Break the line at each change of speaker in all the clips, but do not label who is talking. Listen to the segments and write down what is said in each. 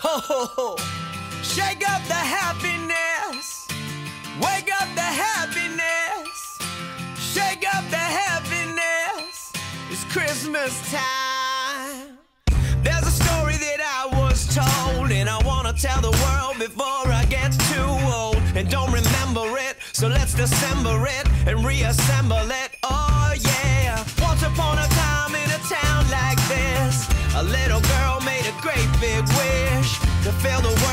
Ho, ho, ho. Shake up the happiness. Wake up the happiness. Shake up the happiness. It's Christmas time. There's a story that I was told, and I want to tell the world before I get too old and don't remember it. So let's dissemble it and reassemble it. Oh, yeah. Once upon a time in a town like this, a little fail to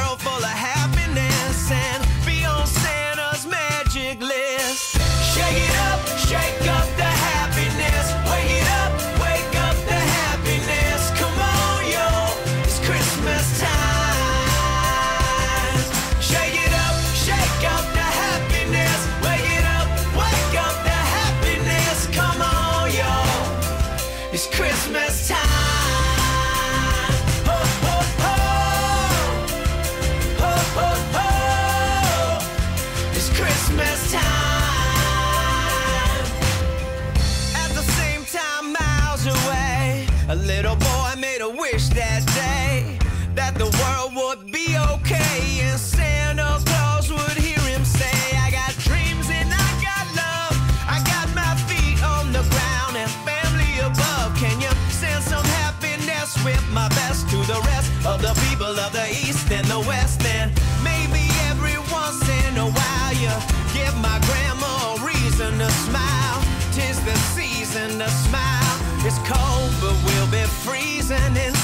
of the people of the East and the West. And maybe every once in a while you give my grandma a reason to smile. Tis the season to smile. It's cold, but we'll be freezing.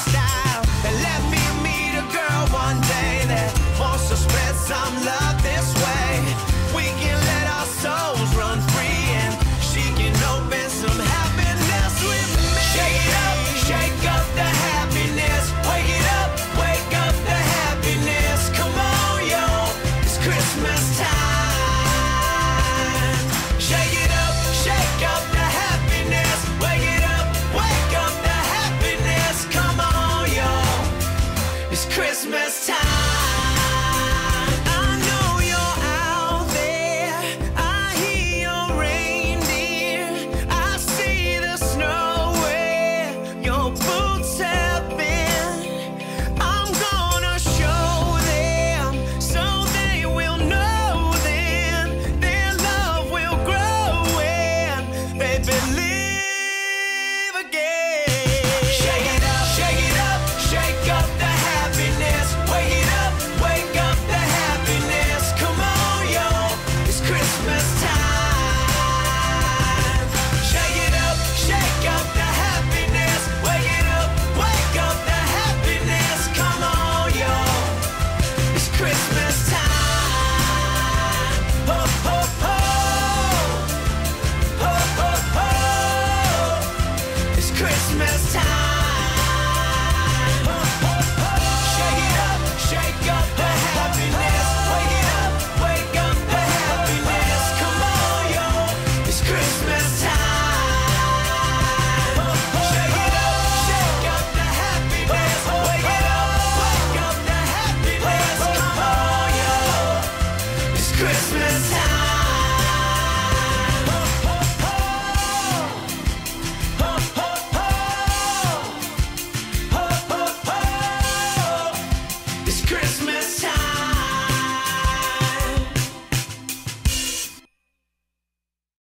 It's Christmas time. It's crazy.